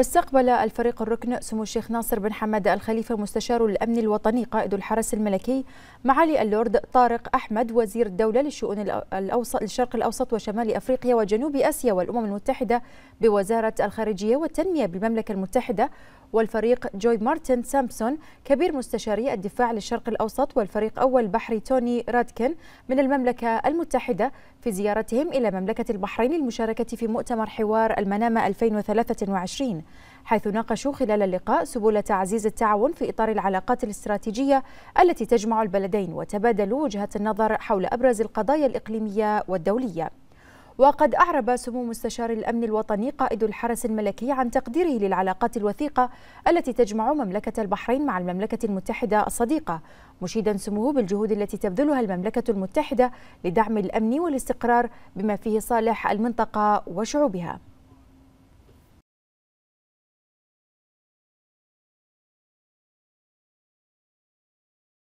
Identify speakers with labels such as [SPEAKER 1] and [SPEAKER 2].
[SPEAKER 1] استقبل الفريق الركن سمو الشيخ ناصر بن حمد الخليفة مستشار الأمن الوطني قائد الحرس الملكي معالي اللورد طارق أحمد وزير الدولة للشؤون الأوسط للشرق الأوسط وشمال أفريقيا وجنوب آسيا والأمم المتحدة بوزارة الخارجية والتنمية بالمملكة المتحدة والفريق جوي مارتن سامسون كبير مستشاري الدفاع للشرق الأوسط والفريق أول بحري توني رادكن من المملكة المتحدة في زيارتهم إلى مملكة البحرين للمشاركة في مؤتمر حوار المنامة 2023 حيث ناقشوا خلال اللقاء سبل تعزيز التعاون في إطار العلاقات الاستراتيجية التي تجمع البلدين وتبادلوا وجهة النظر حول أبرز القضايا الإقليمية والدولية. وقد أعرب سمو مستشار الأمن الوطني قائد الحرس الملكي عن تقديره للعلاقات الوثيقة التي تجمع مملكة البحرين مع المملكة المتحدة الصديقة مشيدا سموه بالجهود التي تبذلها المملكة المتحدة لدعم الأمن والاستقرار بما فيه صالح المنطقة وشعوبها.